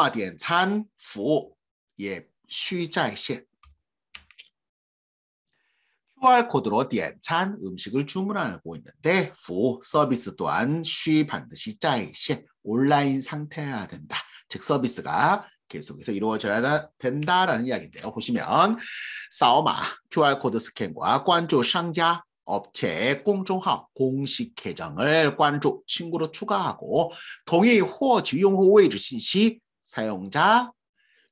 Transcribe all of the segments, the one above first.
扫码点餐服务也需在线。QR 코드로 点餐 음식을 주문하고 있는데 부 서비스 또한 쉬 반드시 在线 온라인 상태여야 된다. 즉 서비스가 계속해서 이루어져야 된다라는 이야기인데요. 보시면 扫码 QR 코드 스캔과 关注 상자 업체 공众号 공식 계정을 关注 친구로 추가하고 동의 获取 用户 位置 信息 사용자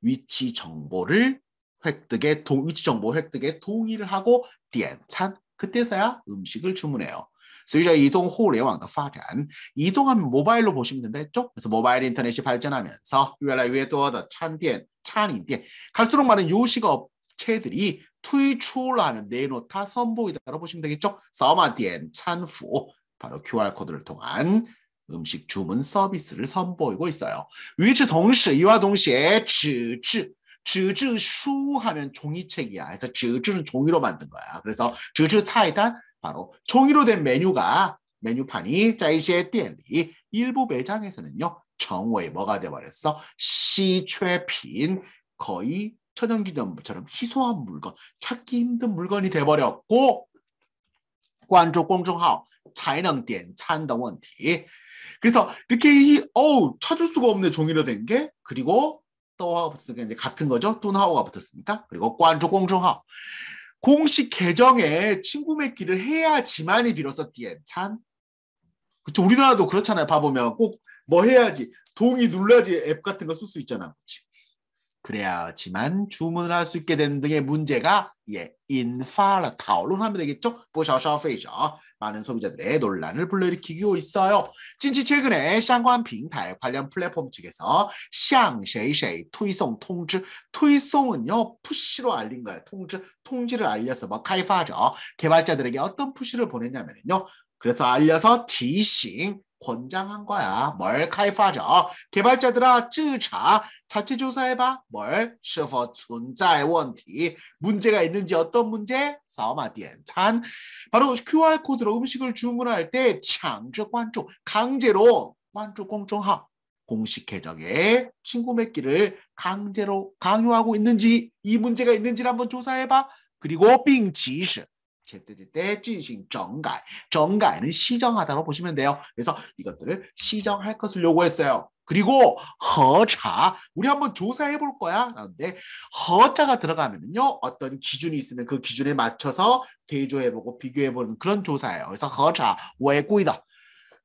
위치 정보를 획득에 동, 위치 정보 획득에 동의를 하고 点餐 그때서야 음식을 주문해요. 随着移动互联网的发展, 이동하면 모바일로 보시면 된다 했죠? 그래서 모바일 인터넷이 발전하면서 越来越多的餐店、餐饮店 갈수록 많은 요식 업체들이 推出라는 내놓다 선보이다라고 보시면 되겠죠? 扫码点餐服 바로 QR 코드를 통한 음식 주문 서비스를 선보이고 있어요. 위치 동시 이와 동시에 纸质 纸质书 하면 종이책이야. 그래서 纸质는 종이로 만든 거야. 그래서 纸质 차이단 바로 종이로 된 메뉴가 메뉴판이 짜이시의 店里 일부 매장에서는요. 정웨이 뭐가 돼버렸어? 시최品거의 천연기념물처럼 희소한 물건, 찾기 힘든 물건이 돼버렸고 关注公众号 才能点餐的问题 그래서 이렇게 이, 어우 찾을 수가 없네 종이로 된 게 그리고 또하고 붙으니까 이제 같은 거죠. 뚜나하고가 붙었으니까 그리고 관조 공정하 공식 계정에 친구 맺기를 해야지만이 비로소 디엔찬 그쵸 우리나라도 그렇잖아요. 봐보면 꼭 뭐 해야지 동의 눌러야지 앱 같은 거 쓸 수 있잖아. 그치? 그래야지만 주문을 할 수 있게 되는 등의 문제가 예, 인파를討论하면 되겠죠. 보샤샤페이저 많은 소비자들의 논란을 불러일으키고 있어요. 진치 최근에 相关平台 관련 플랫폼 측에서 向谁谁 推送 통지推送은요 푸시로 알린 거예요. 통지 통지를 알려서 뭐开发者 개발자들에게 어떤 푸시를 보냈냐면요. 그래서 알려서提醒 권장한 거야. 뭘开发者 개발자들아 自查 자체 조사해봐. 뭘 是否存在问题 문제가 있는지 어떤 문제? 扫码点餐 바로 QR 코드로 음식을 주문할 때强制 관注 강제로 관注 공정号공식 계정에 친구 맺기를 강제로 강요하고 있는지 이 문제가 있는지를 한번 조사해봐. 그리고 并及时 제때제때 진신 정改, 정改는 시정하다고 보시면 돼요. 그래서 이것들을 시정할 것을 요구했어요. 그리고 허차 우리 한번 조사해 볼 거야. 그런데 허자가 들어가면요 어떤 기준이 있으면 그 기준에 맞춰서 대조해 보고 비교해 보는 그런 조사예요. 그래서 허차 외구이다.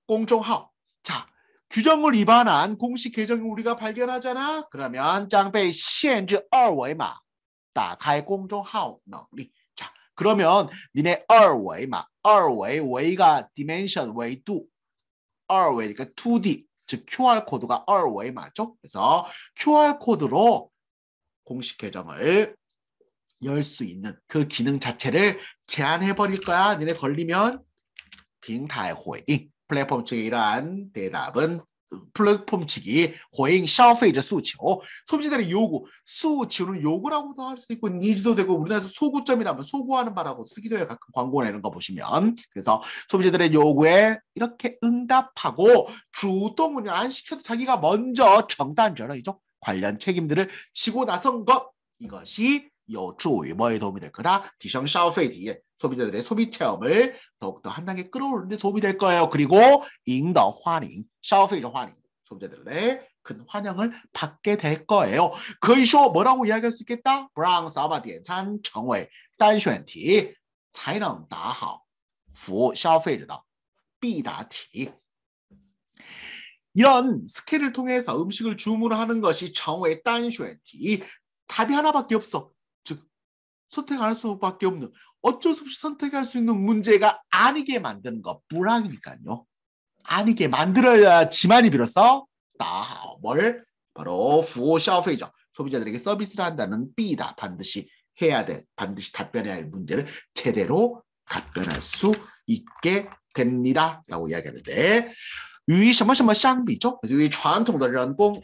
공정하오. 자 규정을 위반한 공식 계정을 우리가 발견하잖아. 그러면 장배 限制二维码打开公众号能力 그러면 니네 二维마 二维 웨이가 디멘션 웨이도 二维 그러니까 2D 즉 QR 코드가 2维 맞죠? 그래서 QR 코드로 공식 계정을 열 수 있는 그 기능 자체를 제한해 버릴 거야. 니네 걸리면 빙台回应 플랫폼 측의 이러한 대답은 플랫폼 측이 호잉 샤오페이의 수치오 소비자들의 요구 诉求는 요구라고도 할 수 있고 needs도 되고 우리나라에서 소구점이라면 소구하는 바라고 쓰기도 해요. 가끔 광고 내는 거 보시면. 그래서 소비자들의 요구에 이렇게 응답하고 主动을 안 시켜도 자기가 먼저 承担责이죠. 관련 책임들을 지고 나선 것. 이것이 요주의 뭐에 도움이 될 거다. 디션 샤오페이의 소비자들의 소비 체험을 더욱더 한 단계 끌어올리는 데 도움이 될 거예요. 그리고 引导 환영, 消费者 환영, 소비자들의 큰 환영을 받게 될 거예요. 거의说 뭐라고 이야기할 수 있겠다? 브랑 사바 点餐 成为 单选题 才能打好服务消费者的必答题 이런 스킬을 통해서 음식을 주문하는 것이 정의 单选题 답이 하나밖에 없어. 즉 선택할 수밖에 없는 어쩔 수 없이 선택할 수 있는 문제가 아니게 만드는 것 불황이니까요. 아니게 만들어야지만이 비로소 나뭘 바로 후消费者 소비자들에게 서비스를 한다는 B다 반드시 해야 될 반드시 답변해야 할 문제를 제대로 답변할 수 있게 됩니다라고 이야기하는데 与什么什么相比죠? 그래서 与传统的人工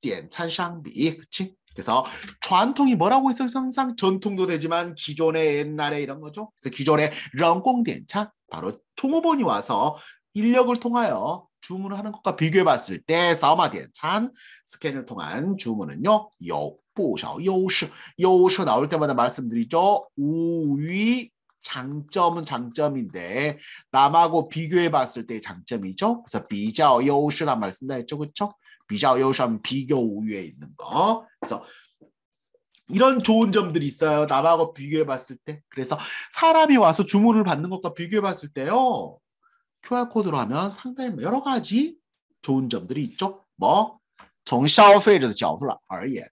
点餐相比, 그치? 그래서 전통이 뭐라고 해서 항상 전통도 되지만 기존의 옛날에 이런 거죠. 그래서 기존의 런공된차 바로 총호본이 와서 인력을 통하여 주문을 하는 것과 비교해 봤을 때 사마디엔찬 스캔을 통한 주문은요. 역보셔 요시 요시 나올 때마다 말씀드리죠. 우위 장점은 장점인데 남하고 비교해 봤을 때 장점이죠. 그래서 비자어 요시란 말씀다 했죠. 그렇죠? 비교 요시하면 비교 우위에 있는 거. 그래서 이런 좋은 점들이 있어요. 남하고 비교해 봤을 때. 그래서 사람이 와서 주문을 받는 것과 비교해 봤을 때요. QR코드로 하면 상당히 여러 가지 좋은 점들이 있죠. 뭐, 从消费者的角度而言,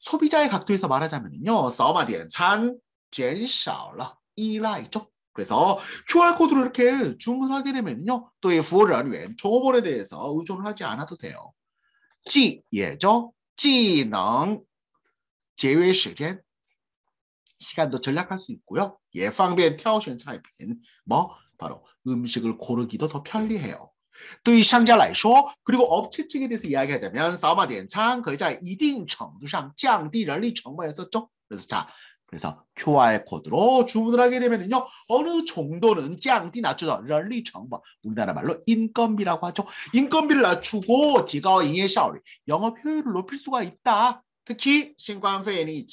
소비자의 각도에서 말하자면요. 扫码点餐减少了依赖죠. 그래서 QR코드로 이렇게 주문하게 되면요. 또이服务人员 종업원에 대해서 의존을 하지 않아도 돼요. 技也就技能节约时间 시간도 절약할 수 있고요. 예方便挑选菜品뭐 바로 음식을 고르기도 더 편리해요. 对于商家来说 그리고 업체 측에 대해서 이야기하자면 扫码点餐可以在一定程度上降低人力成本을 썼죠. 그래서 자 그래서 QR 코드로 주문을 하게 되면은요 어느 정도는 짱띠 낮춰서 런리 정보 우리나라 말로 인건비라고 하죠. 인건비를 낮추고 提高营业效率 영업 효율을 높일 수가 있다. 특히 新冠肺炎이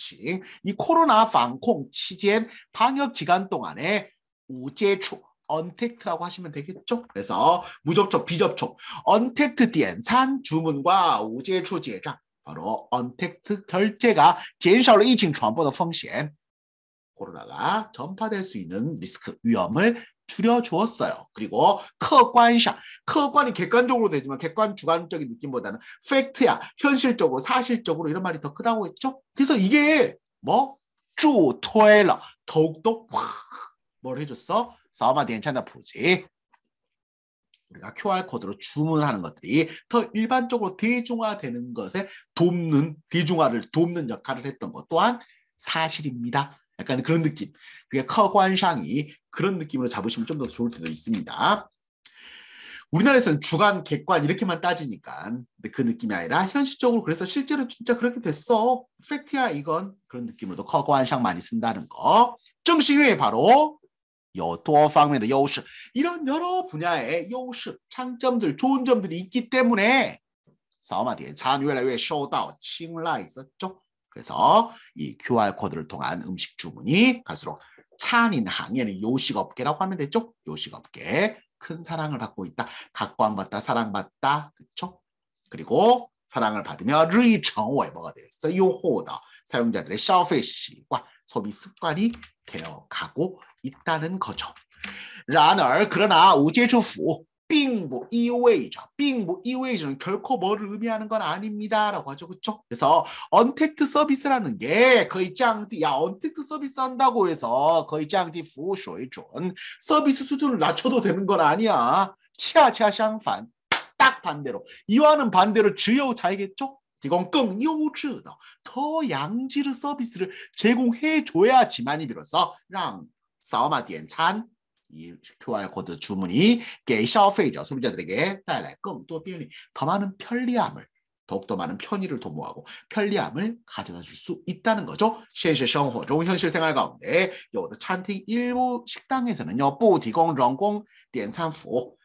이 코로나 防控期间 방역 기간 동안에 无接触 언택트라고 하시면 되겠죠. 그래서 무접촉, 비접촉, 언택트 点餐 주문과 우제초 제작 바로 언택트 결제가 减少了疫情传播的风险 코로나가 전파될 수 있는 리스크 위험을 줄여주었어요. 그리고客观上,客관이 객관적으로 되지만 객관 주관적인 느낌보다는 팩트야, 현실적으로, 사실적으로 이런 말이 더 크다고 했죠. 그래서 이게 뭐? 助推了 더욱더 확뭘 해줬어? 扫码点餐的普及 우리가 QR코드로 주문하는 것들이 더 일반적으로 대중화되는 것에 돕는 대중화를 돕는 역할을 했던 것 또한 사실입니다. 약간 그런 느낌. 그게 커관상이 그런 느낌으로 잡으시면 좀 더 좋을 때도 있습니다. 우리나라에서는 주간, 객관 이렇게만 따지니까 근데 그 느낌이 아니라 현실적으로 그래서 실제로 진짜 그렇게 됐어. 팩트야 이건 그런 느낌으로도 커관상 많이 쓴다는 거. 정신회 바로 有多方面的优势 이런 여러 분야의 优势 장점들 좋은 점들이 있기 때문에 扫码点餐越来越受到青睐 있었죠. 그래서 이 QR 코드를 통한 음식 주문이 갈수록 찬인 항에는 요식업계라고 하면 되죠. 요식업계 큰 사랑을 받고 있다. 각광받다, 사랑받다, 그렇죠? 그리고 사랑을 받으며 르이 정웨버가 되었어 요호다 사용자들의 샤오페이 시과 소비 습관이 되어 가고 있다는 거죠. 라널 그러나 우제주부 빙부 이웨이죠. 빙부 이웨이는 결코 뭐를 의미하는 건 아닙니다라고 하죠. 그렇죠? 그래서 언택트 서비스라는 게 거의 짱디 야 언택트 서비스 한다고 해서 거의 짱디 부쇼이존 서비스 수준을 낮춰도 되는 건 아니야. 치아 치아 샹판 딱 반대로. 이와는 반대로 주요 차이겠죠? 이건 更优质的더 양질의 서비스를 제공해 줘야지만이 비로소 让扫码点餐이 QR 코드 주문이 给消费者 소비자들에게 带来更多便利더 많은 편리함을 더욱더 많은 편의를 도모하고 편리함을 가져다 줄 수 있다는 거죠. 현실 생활 중 현실 생활 가운데 有的餐厅 일부 식당에서는요. 不提供人工点餐服务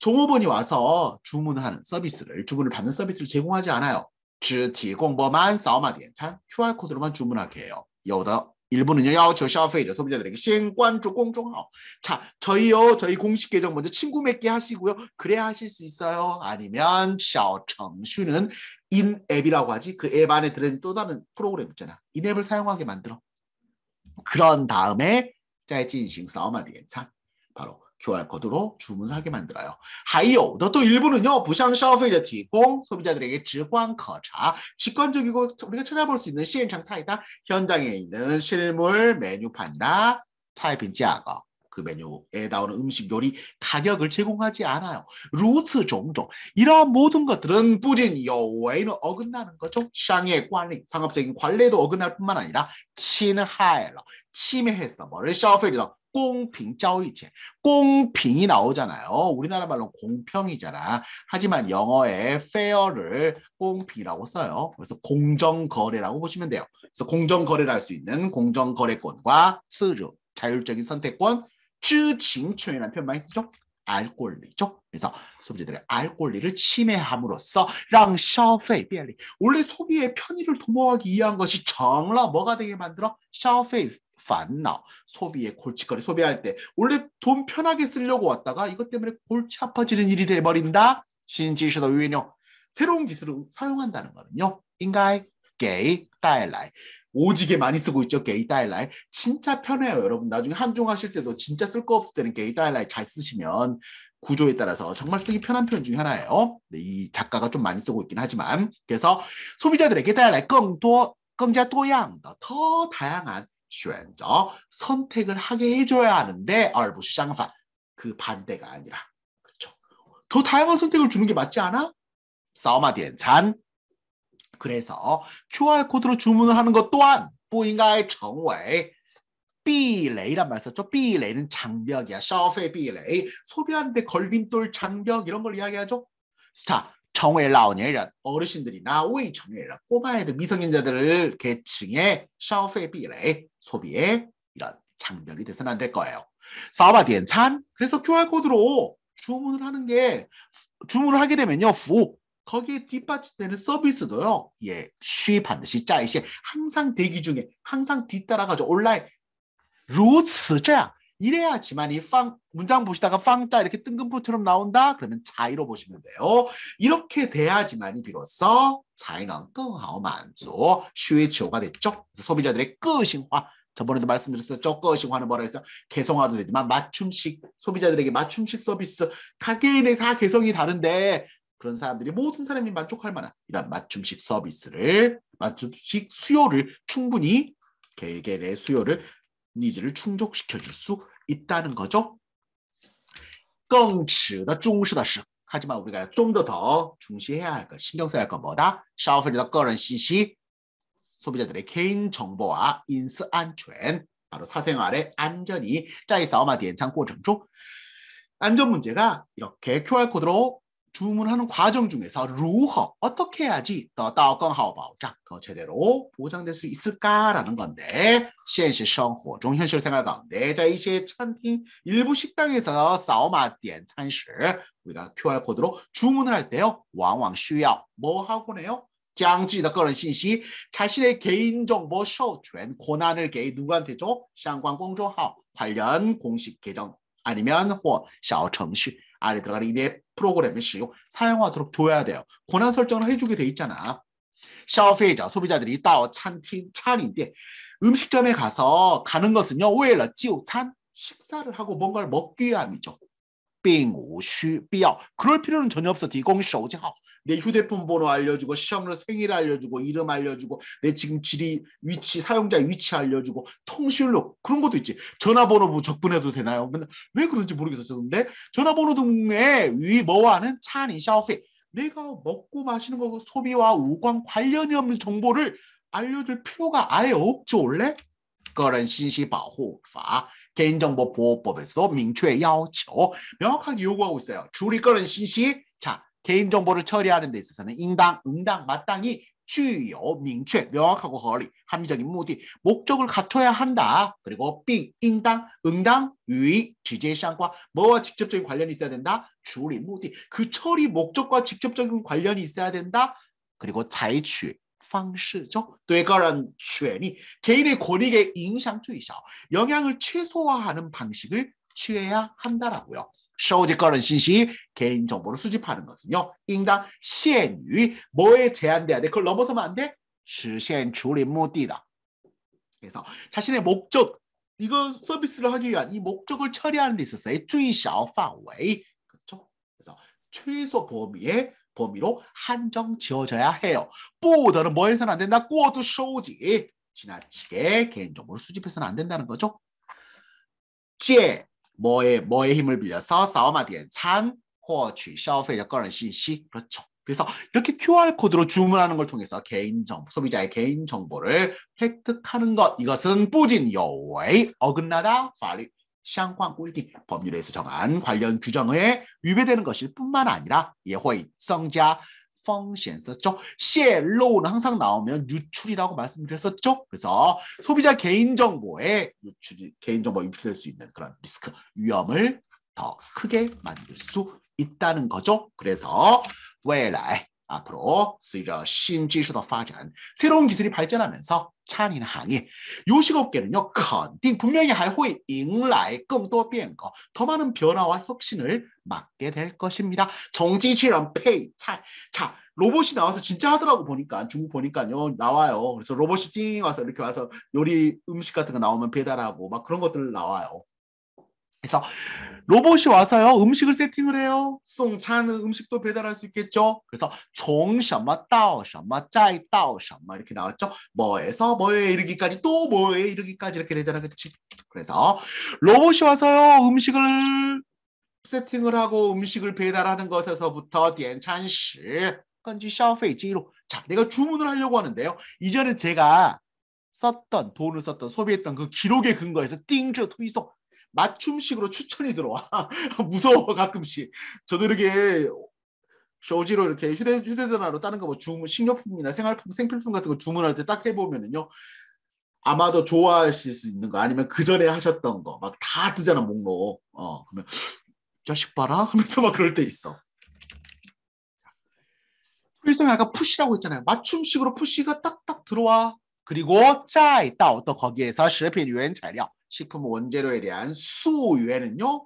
종업원이 와서 주문을 하는 서비스를 주문을 받는 서비스를 제공하지 않아요. 只提供뭐만扫码点餐 QR 코드로만 주문하게 해요. 有的 일부는요, 要求消费者 소비자들에게 先关注公众号. 자, 저희요, 저희 공식 계정 먼저 친구 맺게 하시고요. 그래야 하실 수 있어요. 아니면 小程序는 인앱이라고 하지. 그 앱 안에 들어있는 또 다른 프로그램 있잖아. 인앱을 사용하게 만들어. 그런 다음에 再进行扫码点餐. 바로 QR코드로 주문을 하게 만들어요. 하이오더 또 일부는요, 부상샤오페이저 소비자들에게 직관커차, 직관적이고 우리가 찾아볼 수 있는 시엔창 사이다, 현장에 있는 실물 메뉴판이나 차이빈지아거 그 메뉴에 나오는 음식 요리 가격을 제공하지 않아요. 루츠 종종 이런 모든 것들은 뿌진 여웨이는 어긋나는 거죠. 샹의 관리, 상업적인 관례도 어긋날 뿐만 아니라 친하일러, 침해했어, 뭐를 샤오페이더 공평 짜오이체 공평이 나오잖아요. 우리나라 말로 공평이잖아. 하지만 영어에 fair를 공평이라고 써요. 그래서 공정거래라고 보시면 돼요. 그래서 공정거래를 할 수 있는 공정거래권과 수류, 자율적인 선택권 쯔칭촌이라는 표현 많이 쓰죠. 알 권리죠. 그래서 소비자들의 알 권리를 침해함으로써 랑 샤오페이 비리 원래 소비의 편의를 도모하기 위한 것이 정라 뭐가 되게 만들어 샤오페이 烦恼, 소비의 골칫거리, 소비할 때 원래 돈 편하게 쓰려고 왔다가 이것 때문에 골치 아파지는 일이 돼버린다. 신지셔도 유엔요. 새로운 기술을 사용한다는 거는요. 인가이, 게이, 다일라이. 오지게 많이 쓰고 있죠. 게이 다일라이. 진짜 편해요. 여러분 나중에 한중 하실 때도 진짜 쓸 거 없을 때는 게이 다일라이 잘 쓰시면 구조에 따라서 정말 쓰기 편한 표현 중에 하나예요. 네, 이 작가가 좀 많이 쓰고 있긴 하지만 그래서 소비자들에게 다일라이 껑도 껑자 또양 더 다양한 选择 선택을 하게 해줘야 하는데 얼부 쌍판 그 반대가 아니라 그렇죠. 더 다양한 선택을 주는 게 맞지 않아? 싸움하디엔 잔 그래서 QR 코드로 주문을 하는 것 또한 뿌인가의 정외 비레이란 말 썼죠. 비레이는 장벽이야. 샤오페 비레이. 소비하는데 걸림돌, 장벽 이런 걸 이야기하죠. 스타, 정외 라오니에란 어르신들이나 웨이 정외라 꼬마애들, 미성년자들을 계층의 샤오페 비레이. 소비에 이런 장벽이 돼서는 안 될 거예요. 사바 디엔찬 그래서 QR코드로 주문을 하는 게 주문을 하게 되면요. 후 거기에 뒷받침되는 서비스도요. 예, 쉬 반드시 짜이시 항상 대기 중에 항상 뒤따라가죠. 온라인 루츠 짜야 이래야지만 이 빵, 문장 보시다가 빵자 이렇게 뜬금포처럼 나온다? 그러면 자이로 보시면 돼요. 이렇게 돼야지만이 비로소 자의는 끄하오 만주, 슈의 지호가 됐죠. 소비자들의 끄신화, 저번에도 말씀드렸었죠 끄신화는 뭐라 했어? 개성화도 되지만 맞춤식 소비자들에게 맞춤식 서비스 가게인의 다 개성이 다른데 그런 사람들이 모든 사람이 만족할 만한 이런 맞춤식 서비스를 맞춤식 수요를 충분히 개개인의 수요를 needs를 충족시켜 줄 수 있다는 거죠. 更值得重视的是 하지만 우리가 좀 더 더 중시해야 할 것, 신경 써야 할 건 뭐다? 消费者的个人信息 소비자들의 개인 정보와 隐私安全, 바로 사생활의 안전이 在扫码点餐过程中 안전 문제가 이렇게 QR 코드로 주문하는 과정 중에서 루허 어떻게 해야지 더到更好保障 더 제대로 보장될 수 있을까라는 건데 现实生活中 현실 생활 가운데 자 이些 餐厅 일부 식당에서 扫码点餐时 우리가 QR 코드로 주문을 할 때요 往往需要뭐 하고네요 将自己的个人信息 자신의 개인정보 授权 권한을 개 누구한테 줘? 相关公众号 관련 공식 계정 아니면 或小程序 아래 들어가는 이내 프로그램의使用, 사용하도록 줘야 돼요. 권한 설정을 해주게 돼 있잖아. 消费者 소비자들이 到餐厅餐饮店 음식점에 가서 가는 것은요. 为了就餐 식사를 하고 뭔가를 먹기 위함이죠. 并无需必要 그럴 필요는 전혀 없어. 提供手机号 내 휴대폰 번호 알려주고 시험으로 생일 알려주고 이름 알려주고 내 지금 지리 위치 사용자 위치 알려주고 통신록 그런 것도 있지 전화번호 뭐 적분해도 되나요? 근데 왜 그런지 모르겠었는데 전화번호 등의 위 뭐와는 찬이 샤오페 내가 먹고 마시는 거 소비와 우관 관련이 없는 정보를 알려줄 필요가 아예 없죠 원래 个人信息保护法 개인정보보호법에서도 明确要求 명확하게 요구하고 있어요. 주리 个人信息 자 개인정보를 처리하는 데 있어서는 인당, 응당, 마땅히 具有明确, 명확하고合理, 합리적인目的, 목적을 갖춰야 한다. 그리고 빙, 인당, 응당, 위, 지제상과 뭐와 직접적인 관련이 있어야 된다. 주리,目的, 그 처리 목적과 직접적인 관련이 있어야 된다. 그리고 采取 방식죠. 对个人权利, 개인의 권익에 影响最小, 영향을 최소화하는 방식을 취해야 한다라고요. 收集个人信息 개인 정보를 수집하는 것은요. 인당 限于 뭐에 제한돼야 돼? 그걸 넘어서면 안 돼? 实现处理目的다. 그래서 자신의 목적 이거 서비스를 하기 위한 이 목적을 처리하는 데 있어서의 最小范围 그렇죠? 그래서 최소 범위의 범위로 한정 지어져야 해요. 不得는 뭐 해서는 안 된다? 过度收集 지나치게 개인정보를 수집해서는 안 된다는 거죠. 借 뭐에 뭐의 힘을 빌려서 사오마디엔 찬 호어취 샤오페이의 거런 신시 그렇죠. 그래서 이렇게 QR 코드로 주문하는 걸 통해서 개인 정보, 소비자의 개인 정보를 획득하는 것 이것은 뿌진 요의 어긋나다 파리 샹광 꿀디 법률에서 정한 관련 규정에 위배되는 것일 뿐만 아니라 예호의 성자 펑션 썼죠. 泄露는 항상 나오면 유출이라고 말씀드렸었죠. 그래서 소비자 개인정보에 유출, 개인정보 유출될 수 있는 그런 리스크, 위험을 더 더 크게 만들 수 있다는 거죠. 그래서 未来 앞으로 随着新技术的发展 새로운 기술이 발전하면서 찬인 항이 요식업계는요 肯定 분명히 还会迎来更多变革더 많은 변화와 혁신을 맞게 될 것입니다. 정지치랑 페이 차, 자 로봇이 나와서 진짜 하더라고 보니까 중국 보니까요 나와요. 그래서 로봇이 띵 와서 이렇게 와서 요리 음식 같은 거 나오면 배달하고 막 그런 것들 나와요. 그래서 로봇이 와서요 음식을 세팅을 해요. 송차는 음식도 배달할 수 있겠죠. 그래서 종什么 到什么 짜이 到什么 이렇게 나왔죠. 뭐에서 뭐에 이르기까지 또 뭐에 이르기까지 이렇게 되잖아, 그렇지? 그래서 로봇이 와서요 음식을 세팅을 하고 음식을 배달하는 것에서부터 点餐时 건지 消费记录. 자, 내가 주문을 하려고 하는데요. 이전에 제가 썼던 돈을 썼던 소비했던 그 기록에 근거해서 띵즈 투이송 맞춤식으로 추천이 들어와. 무서워 가끔씩. 저도 이렇게 手机로 이렇게 휴대 휴대전화로 다른 거 뭐 주문 식료품이나 생활품 생필품 같은 거 주문할 때 딱 해보면은요 아마도 좋아하실 수 있는 거 아니면 그 전에 하셨던 거 막 다 뜨잖아 목록. 어 그러면 자식 봐라. 하면서 막 그럴 때 있어. 그 필성이 아까 푸시라고 했잖아요. 맞춤식으로 푸시가 딱딱 들어와. 그리고 짜 있다. 어떤 거기에서 실패 유엔 자료 식품 원재료에 대한 수유에는요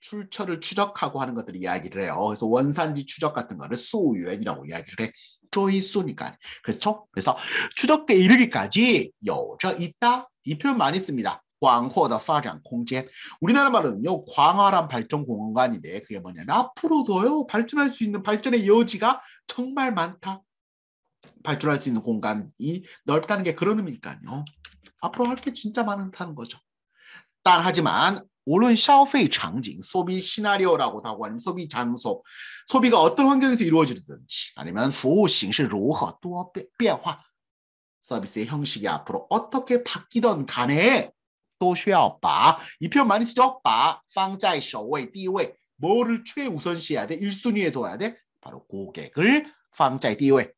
출처를 추적하고 하는 것들을 이야기를 해요. 그래서 원산지 추적 같은 거를 수유엔이라고 이야기를 해. 쪼이수니까 그렇죠? 그래서 추적에 이르기까지 여저 있다 이 표현 많이 씁니다. 광호의 发展 공간. 우리나라 말은요 광활한 발전 공간인데 그게 뭐냐면 앞으로도요 발전할 수 있는 발전의 여지가 정말 많다. 발전할 수 있는 공간이 넓다는 게 그런 의미니까요. 앞으로 할 게 진짜 많다는 거죠. 단 하지만 无论消费场景, 소비 시나리오라고 하고 아니면 소비 장소, 소비가 어떤 환경에서 이루어지든지 아니면 服务形式如何多变化, 서비스의 형식이 앞으로 어떻게 바뀌던 간에 또 需要把, 이 표현 많이 쓰죠? 把, 放在首位,第一位, 뭐를 최우선시해야 돼? 1순위에 둬야 돼? 바로 고객을 放在第一位,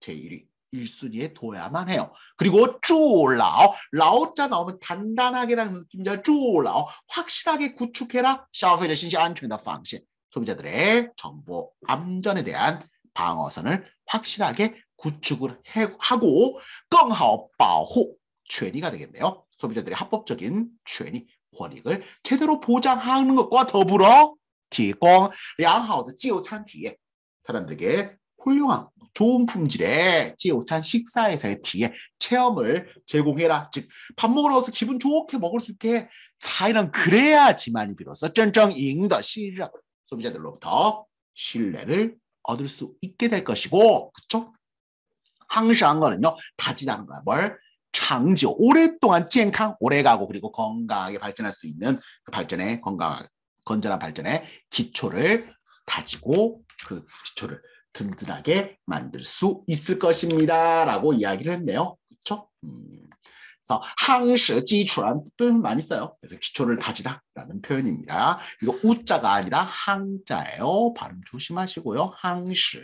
제1위. 1순위에 둬야만 해요. 그리고 쭈라오, 라오자 나오면 단단하게라는 느낌이죠. 쭈라오, 확실하게 구축해라. 消费者 신시 안全的 방식. 소비자들의 정보 안전에 대한 방어선을 확실하게 구축을 해, 하고 更好保护 权利가 되겠네요. 소비자들의 합법적인权利, 권익을 제대로 보장하는 것과 더불어 提供良好的就餐体验 사람들에게 훌륭한 좋은 품질의 찌오찬 식사에서의 뒤에 체험을 제공해라. 즉, 밥 먹으러 와서 기분 좋게 먹을 수 있게 사이는 그래야지만이 비로소 쩐쩡 잉더 시작 소비자들로부터 신뢰를 얻을 수 있게 될 것이고, 그쵸? 항상 거는요, 다지다는 거야. 뭘? 장지 오랫동안 쨍캉, 오래가고, 그리고 건강하게 발전할 수 있는 그 발전의 건강, 건전한 발전의 기초를 다지고, 그 기초를 든든하게 만들 수 있을 것입니다. 라고 이야기를 했네요. 그렇죠? 음. 그래서 항시 기초란 표현 많이 써요. 그래서 기초를 다지다라는 표현입니다. 이거 우자가 아니라 항자예요. 발음 조심하시고요. 항시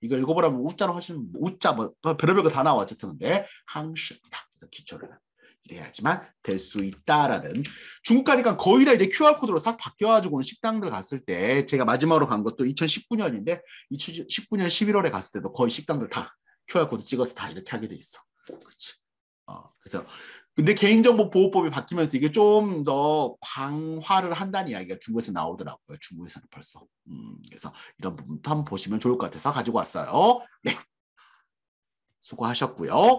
이거 읽어보라면 우자로 하시면 우자 뭐 별의별 거 다 나와 어쨌든 근데 항시다. 그래서 기초를 이래야지만 될 수 있다라는 중국 가니까 거의 다 이제 QR 코드로 싹 바뀌어가지고 식당들 갔을 때 제가 마지막으로 간 것도 2019년인데 2019년 11월에 갔을 때도 거의 식당들 다 QR 코드 찍어서 다 이렇게 하게 돼 있어. 그렇지. 어, 그래서 근데 개인정보 보호법이 바뀌면서 이게 좀 더 강화를 한다는 이야기가 중국에서 나오더라고요. 중국에서는 벌써. 음, 그래서 이런 부분도 한번 보시면 좋을 것 같아서 가지고 왔어요. 네. 수고하셨고요.